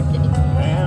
yeah